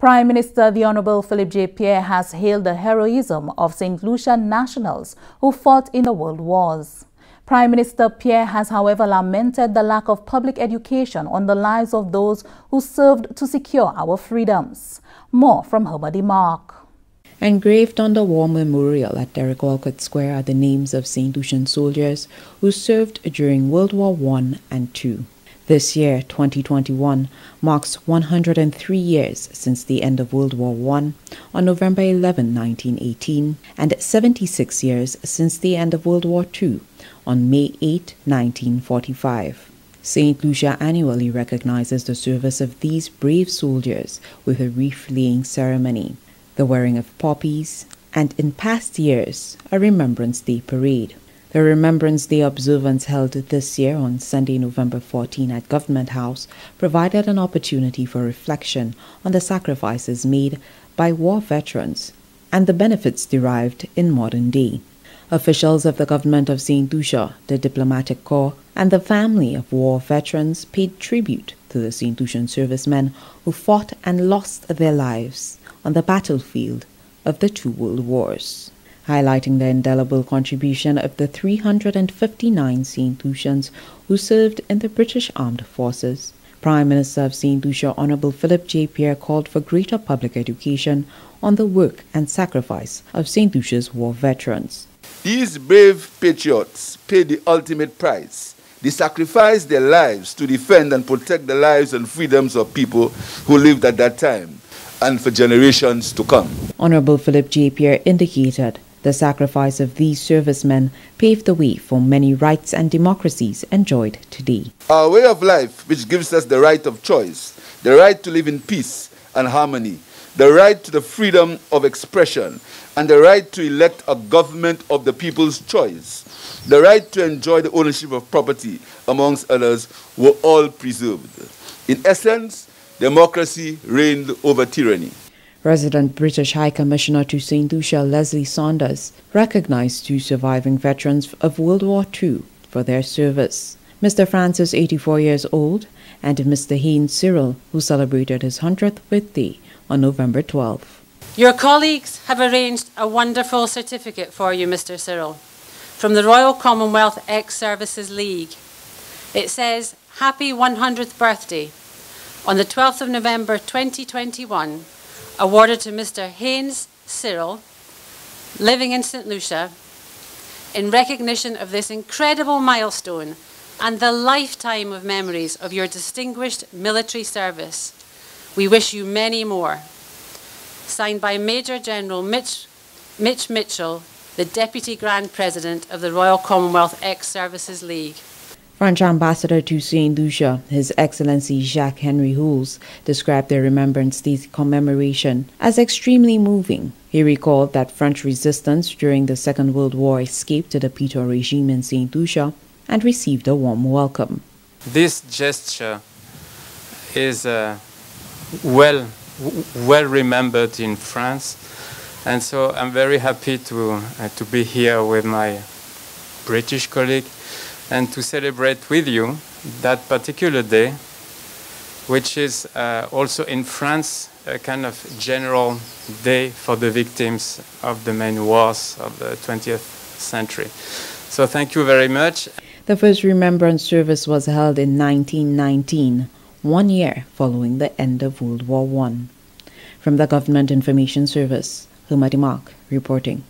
Prime Minister the Honorable Philip J. Pierre has hailed the heroism of St. Lucian nationals who fought in the world wars. Prime Minister Pierre has, however, lamented the lack of public education on the lives of those who served to secure our freedoms. More from Herbert Mark. Engraved on the war memorial at Derek Walcott Square are the names of St. Lucian soldiers who served during World War I and II. This year, 2021, marks 103 years since the end of World War I on November 11, 1918, and 76 years since the end of World War II on May 8, 1945. St. Lucia annually recognizes the service of these brave soldiers with a wreath laying ceremony, the wearing of poppies, and in past years, a Remembrance Day parade. The Remembrance Day observance held this year on Sunday, November 14 at Government House provided an opportunity for reflection on the sacrifices made by war veterans and the benefits derived in modern day. Officials of the government of St. Lucia, the diplomatic corps, and the family of war veterans paid tribute to the St. Lucian servicemen who fought and lost their lives on the battlefield of the two world wars highlighting the indelible contribution of the 359 St. Lucians who served in the British Armed Forces. Prime Minister of St. Lucia Honorable Philip J. Pierre called for greater public education on the work and sacrifice of St. Lucia's war veterans. These brave patriots paid the ultimate price. They sacrificed their lives to defend and protect the lives and freedoms of people who lived at that time and for generations to come. Honorable Philip J. Pierre indicated the sacrifice of these servicemen paved the way for many rights and democracies enjoyed today. Our way of life, which gives us the right of choice, the right to live in peace and harmony, the right to the freedom of expression, and the right to elect a government of the people's choice, the right to enjoy the ownership of property, amongst others, were all preserved. In essence, democracy reigned over tyranny. Resident British High Commissioner to St. Lucia Leslie Saunders recognized two surviving veterans of World War II for their service. Mr. Francis, 84 years old, and Mr. Haynes Cyril, who celebrated his 100th birthday on November 12. Your colleagues have arranged a wonderful certificate for you, Mr. Cyril, from the Royal Commonwealth Ex Services League. It says, Happy 100th birthday on the 12th of November 2021 awarded to Mr. Haynes Cyril, living in St. Lucia, in recognition of this incredible milestone and the lifetime of memories of your distinguished military service. We wish you many more. Signed by Major General Mitch, Mitch Mitchell, the Deputy Grand President of the Royal Commonwealth Ex-Services League. French ambassador to St. Lucia, His Excellency Jacques Henry Hules, described the Remembrance Day commemoration as extremely moving. He recalled that French resistance during the Second World War escaped to the Petain regime in St. Lucia and received a warm welcome. This gesture is uh, well, well remembered in France, and so I'm very happy to, uh, to be here with my British colleague and to celebrate with you that particular day, which is uh, also in France a kind of general day for the victims of the main wars of the 20th century. So thank you very much. The first remembrance service was held in 1919, one year following the end of World War I. From the Government Information Service, Huma Mark reporting.